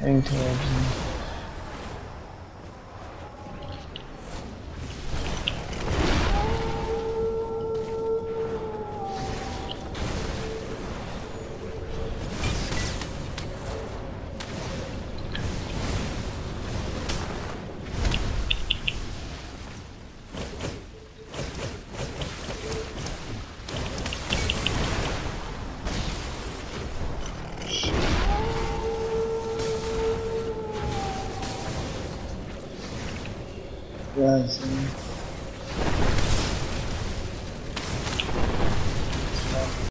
Heading towards me. Rising.